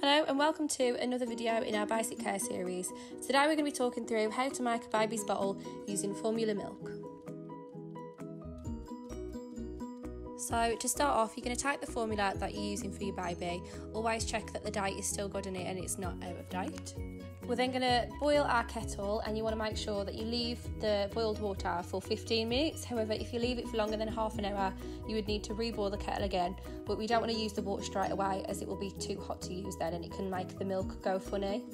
Hello and welcome to another video in our basic care series. Today we're going to be talking through how to make a baby's bottle using formula milk. So to start off, you're going to type the formula that you're using for your baby. Always check that the date is still good in it and it's not out of date. We're then going to boil our kettle and you want to make sure that you leave the boiled water for 15 minutes. However, if you leave it for longer than half an hour, you would need to reboil the kettle again. But we don't want to use the water straight away as it will be too hot to use then and it can make the milk go funny.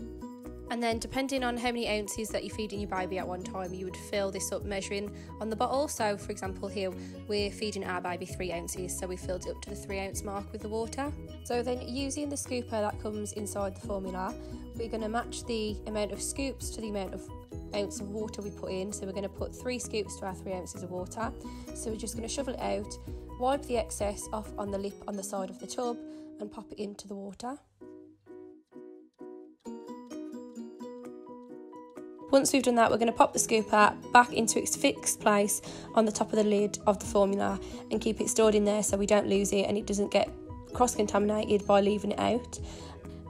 And then, depending on how many ounces that you're feeding your baby at one time, you would fill this up measuring on the bottle. So, for example, here we're feeding our baby three ounces, so we filled it up to the three ounce mark with the water. So, then using the scooper that comes inside the formula, we're going to match the amount of scoops to the amount of ounce of water we put in. So, we're going to put three scoops to our three ounces of water. So, we're just going to shovel it out, wipe the excess off on the lip on the side of the tub, and pop it into the water. Once we've done that, we're going to pop the scooper back into its fixed place on the top of the lid of the formula and keep it stored in there so we don't lose it and it doesn't get cross contaminated by leaving it out.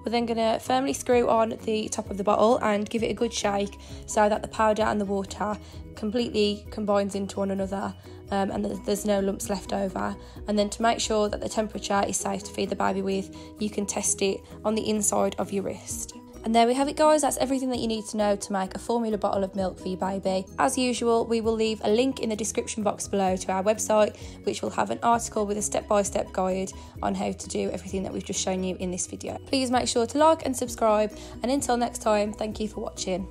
We're then going to firmly screw on the top of the bottle and give it a good shake so that the powder and the water completely combines into one another um, and there's no lumps left over. And then to make sure that the temperature is safe to feed the baby with, you can test it on the inside of your wrist. And there we have it, guys. That's everything that you need to know to make a formula bottle of milk for your baby. As usual, we will leave a link in the description box below to our website, which will have an article with a step by step guide on how to do everything that we've just shown you in this video. Please make sure to like and subscribe. And until next time, thank you for watching.